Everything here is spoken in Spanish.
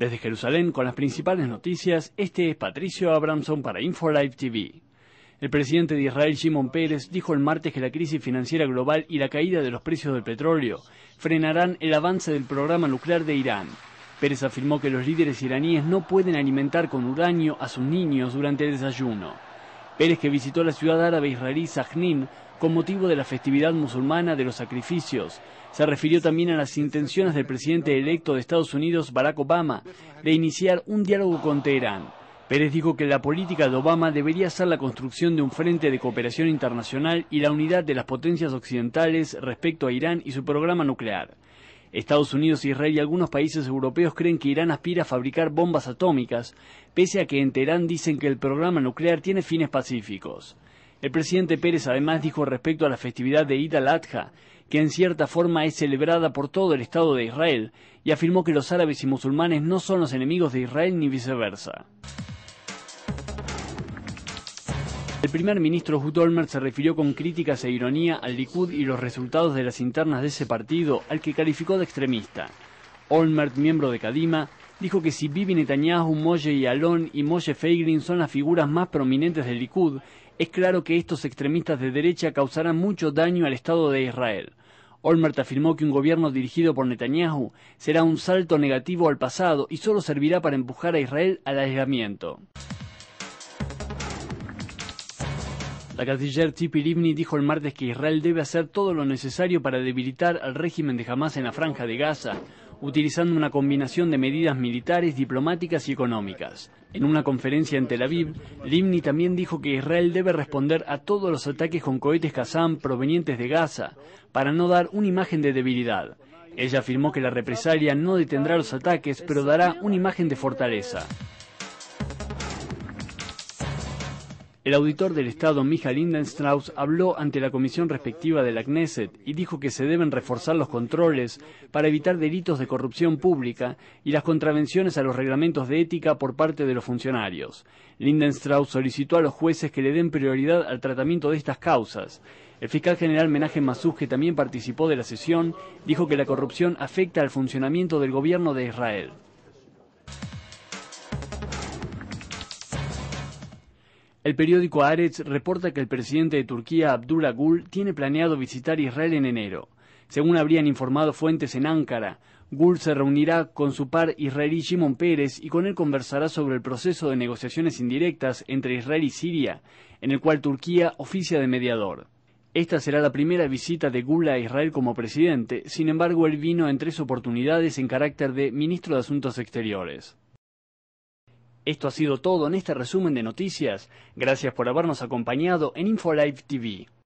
Desde Jerusalén, con las principales noticias, este es Patricio Abramson para InfoLive TV. El presidente de Israel, Shimon Peres, dijo el martes que la crisis financiera global y la caída de los precios del petróleo frenarán el avance del programa nuclear de Irán. Pérez afirmó que los líderes iraníes no pueden alimentar con uranio a sus niños durante el desayuno. Pérez, que visitó la ciudad árabe israelí Sajnin con motivo de la festividad musulmana de los sacrificios, se refirió también a las intenciones del presidente electo de Estados Unidos, Barack Obama, de iniciar un diálogo con Teherán. Pérez dijo que la política de Obama debería ser la construcción de un frente de cooperación internacional y la unidad de las potencias occidentales respecto a Irán y su programa nuclear. Estados Unidos, Israel y algunos países europeos creen que Irán aspira a fabricar bombas atómicas, pese a que en Teherán dicen que el programa nuclear tiene fines pacíficos. El presidente Pérez además dijo respecto a la festividad de Id al-Adha que en cierta forma es celebrada por todo el Estado de Israel, y afirmó que los árabes y musulmanes no son los enemigos de Israel ni viceversa. El primer ministro Hud Olmert se refirió con críticas e ironía al Likud y los resultados de las internas de ese partido, al que calificó de extremista. Olmert, miembro de Kadima, dijo que si Bibi Netanyahu, Moshe y Alon y Moshe Feiglin son las figuras más prominentes del Likud, es claro que estos extremistas de derecha causarán mucho daño al Estado de Israel. Olmert afirmó que un gobierno dirigido por Netanyahu será un salto negativo al pasado y solo servirá para empujar a Israel al aislamiento. La canciller Tzipi Livni dijo el martes que Israel debe hacer todo lo necesario para debilitar al régimen de Hamas en la franja de Gaza, utilizando una combinación de medidas militares, diplomáticas y económicas. En una conferencia en Tel Aviv, Livni también dijo que Israel debe responder a todos los ataques con cohetes Qassam provenientes de Gaza, para no dar una imagen de debilidad. Ella afirmó que la represalia no detendrá los ataques, pero dará una imagen de fortaleza. El auditor del Estado, Michael Lindenstrauss, habló ante la comisión respectiva de la Knesset y dijo que se deben reforzar los controles para evitar delitos de corrupción pública y las contravenciones a los reglamentos de ética por parte de los funcionarios. Lindenstrauss solicitó a los jueces que le den prioridad al tratamiento de estas causas. El fiscal general Menachem Masuz, que también participó de la sesión, dijo que la corrupción afecta al funcionamiento del gobierno de Israel. El periódico Haaretz reporta que el presidente de Turquía, Abdullah Gül, tiene planeado visitar Israel en enero. Según habrían informado fuentes en Ankara, Gül se reunirá con su par israelí Shimon Peres y con él conversará sobre el proceso de negociaciones indirectas entre Israel y Siria, en el cual Turquía oficia de mediador. Esta será la primera visita de Gül a Israel como presidente, sin embargo él vino en tres oportunidades en carácter de ministro de Asuntos Exteriores. Esto ha sido todo en este resumen de noticias. Gracias por habernos acompañado en InfoLive TV.